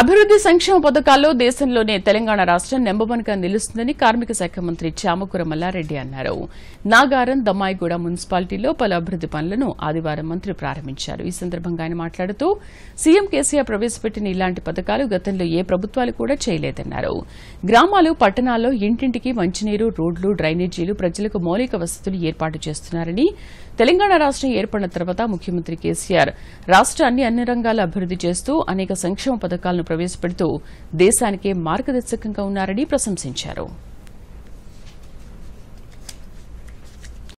అభివృద్ది సంక్షేమ పథకాల్లో దేశంలోనే తెలంగాణ రాష్ట్రం నెంబవన్గా నిలుస్తుందని కార్మిక శాఖ మంత్రి చామకూర మల్లారెడ్డి అన్నారు. నాగారం దమ్మాయిగూడ మున్సిపాలిటీలో పలు అభివృద్ది పనులను ఆదివారం మంత్రి ప్రారంభించారు. ఈ సందర్భంగా ఆయన మాట్లాడుతూ సీఎం కేసీఆర్ ప్రవేశపెట్టిన ఇలాంటి పథకాలు గతంలో ఏ ప్రభుత్వాలు కూడా చేయలేదన్నారు. గ్రామాలు పట్టణాల్లో ఇంటింటికి మంచినీరు రోడ్లు డ్రైనేజీలు ప్రజలకు మౌలిక వసతులు ఏర్పాటు చేస్తున్నారని తెలంగాణ రాష్ట్రం ఏర్పడిన తర్వాత ముఖ్యమంత్రి కేసీఆర్ రాష్ట్రాన్ని అన్ని రంగాల అభివృద్ది చేస్తూ అనేక సంక్షేమ పథకాలను ప్రవేశపెడుతూ దేశానికే మార్గదర్శకంగా ఉన్నారని ప్రశంసించారు.